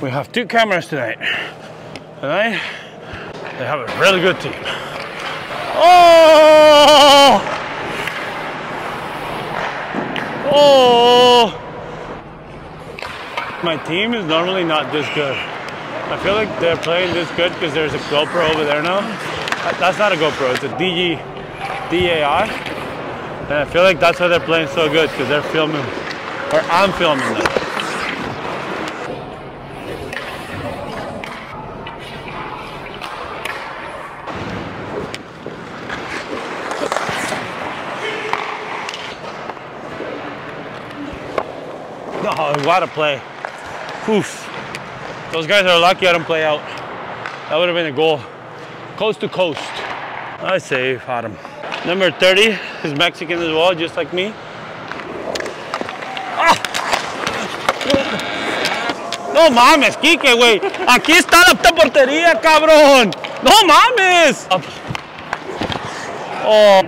We have two cameras tonight. Tonight, they have a really good team. Oh! Oh! My team is normally not this good. I feel like they're playing this good because there's a GoPro over there now. That's not a GoPro, it's a. And I feel like that's why they're playing so good because they're filming, or I'm filming them. No, what a play. Oof. Those guys are lucky I don't play out. That would have been a goal. Coast to coast. I save Adam. Number 30 is Mexican as well, just like me. Ah! No mames, Kike, güey. Aquí está la portería, cabrón. No mames. Oh.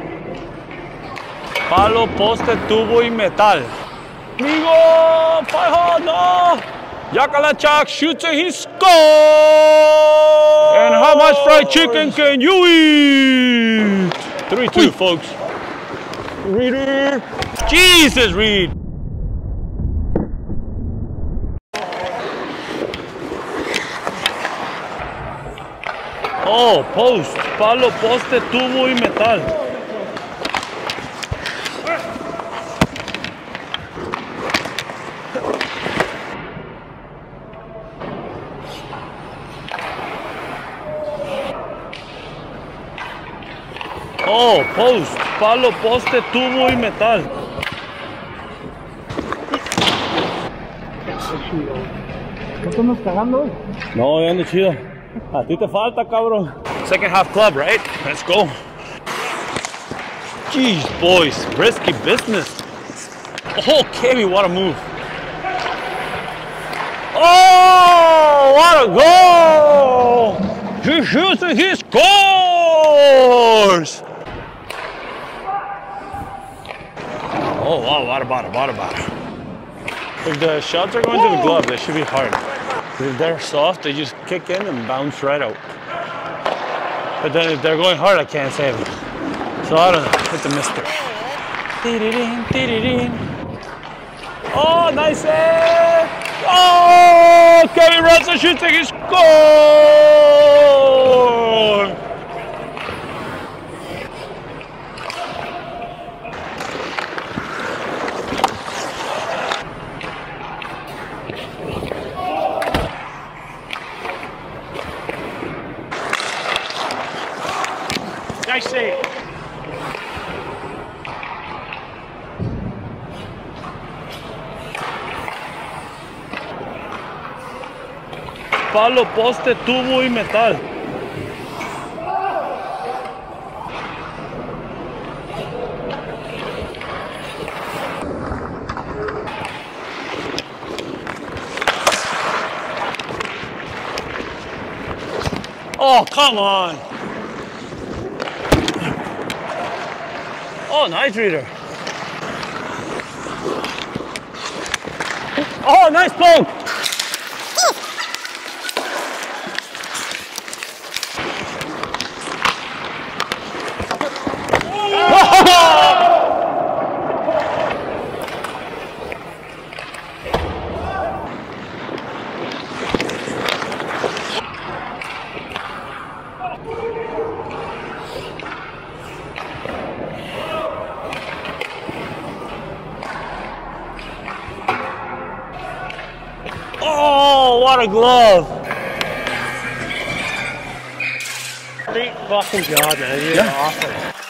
Palo, poste, tubo y metal. Fajo, no. Yakalachak shoots and he scores! And how much fried chicken can you eat? 3-2, folks. Reader. Jesus, Reed. Oh, post, palo, poste, tubo y metal. Oh, post, palo, poste, tubo y metal. ¿No estamos cagando? No, ya chido. A ti te falta, cabrón. Second half club, right? Let's go. Jeez, boys, risky business. Oh, Kevin, what a move. Oh, what a goal! He shoots and he scores! Oh, wow, what about it, what about it? If the shots are going to the glove, they should be hard. If they're soft, they just kick in and bounce right out. But then if they're going hard, I can't save them. So I don't know, it's a mystery. Oh, nice save! Oh, Kevin Russell shoots and he scores! Nice save. Palo, poste, tubo y metal. Oh, come on. Oh, nice reader. Oh, nice poke. Oh, what a glove. Thank fucking God, man. You're Yeah. awesome.